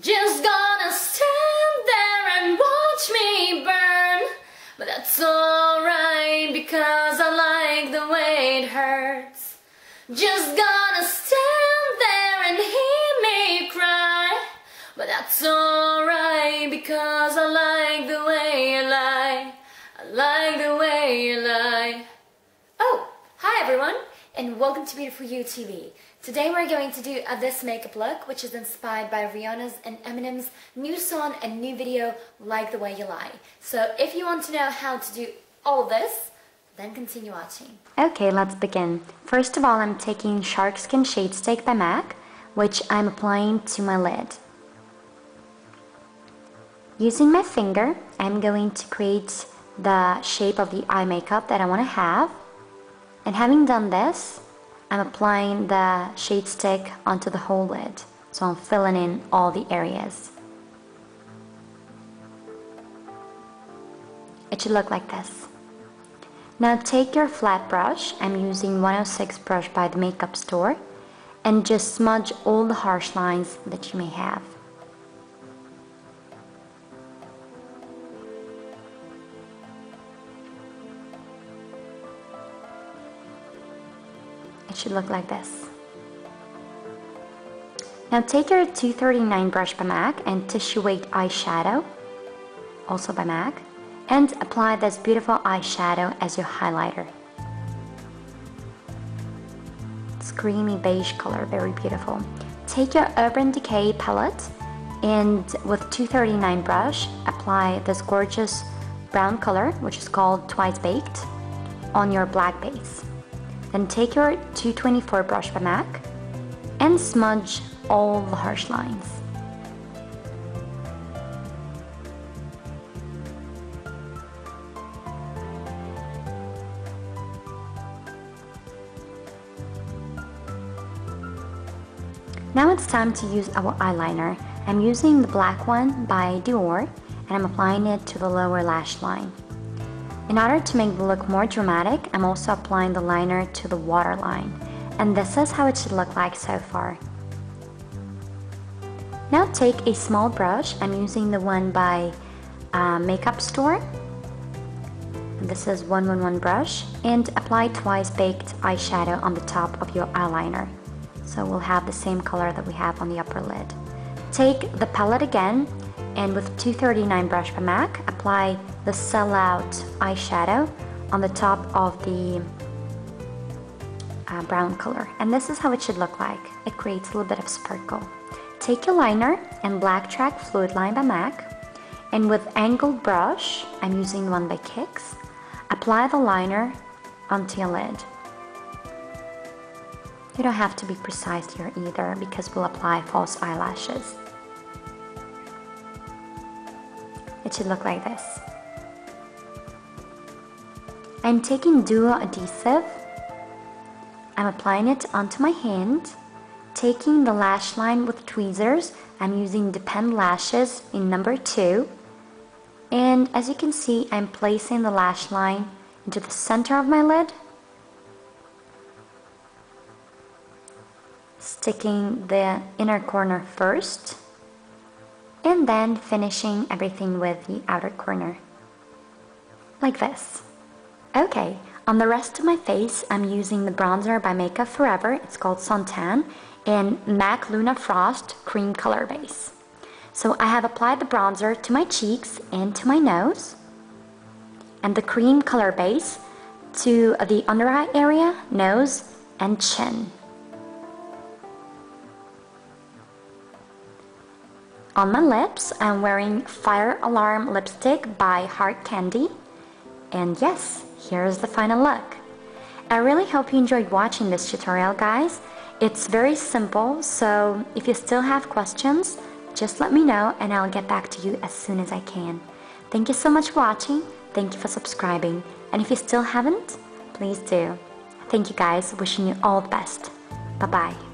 Just gonna stand there and watch me burn. But that's alright because I like the way it hurts. Just gonna stand there and hear me cry. But that's alright because I like the way you lie. I like the way you lie. Oh, hi everyone, and welcome to Beautiful You TV. Today we're going to do a this makeup look, which is inspired by Rihanna's and Eminem's new song and new video, Like the Way You Lie. So if you want to know how to do all this, then continue watching. Okay, let's begin. First of all, I'm taking Shark Skin Shade Stick by MAC, which I'm applying to my lid. Using my finger, I'm going to create the shape of the eye makeup that I want to have. And having done this, I'm applying the shade stick onto the whole lid. So I'm filling in all the areas. It should look like this. Now take your flat brush, I'm using 106 brush by the makeup store, and just smudge all the harsh lines that you may have. It should look like this. Now take your 239 brush by MAC and Tissue Weight eyeshadow, also by MAC, and apply this beautiful eyeshadow as your highlighter. It's creamy beige color, very beautiful. Take your Urban Decay palette and with 239 brush, apply this gorgeous brown color, which is called Twice Baked, on your black base. Then take your 224 brush by MAC and smudge all the harsh lines. Now it's time to use our eyeliner. I'm using the black one by Dior and I'm applying it to the lower lash line. In order to make the look more dramatic, I'm also applying the liner to the waterline. And this is how it should look like so far. Now take a small brush, I'm using the one by uh, Makeup Store. This is 111 brush and apply twice baked eyeshadow on the top of your eyeliner. So we'll have the same color that we have on the upper lid. Take the palette again and with 239 brush by MAC, apply the Sellout eyeshadow on the top of the uh, brown color. And this is how it should look like. It creates a little bit of sparkle. Take your liner and Black Track Fluid Line by MAC, and with angled brush, I'm using one by Kicks, apply the liner onto your lid. You don't have to be precise here either because we'll apply false eyelashes. It should look like this. I'm taking Duo adhesive. I'm applying it onto my hand. Taking the lash line with tweezers, I'm using Depend Lashes in number 2. And as you can see, I'm placing the lash line into the center of my lid. Sticking the inner corner first and then finishing everything with the outer corner. Like this. Okay on the rest of my face I'm using the bronzer by Makeup Forever. It's called Suntan in MAC Luna Frost cream color base. So I have applied the bronzer to my cheeks and to my nose and the cream color base to the under eye area, nose, and chin. On my lips, I'm wearing Fire Alarm lipstick by Hard Candy. And yes, here's the final look. I really hope you enjoyed watching this tutorial, guys. It's very simple, so if you still have questions, just let me know and I'll get back to you as soon as I can. Thank you so much for watching. Thank you for subscribing. And if you still haven't, please do. Thank you guys. Wishing you all the best. Bye-bye.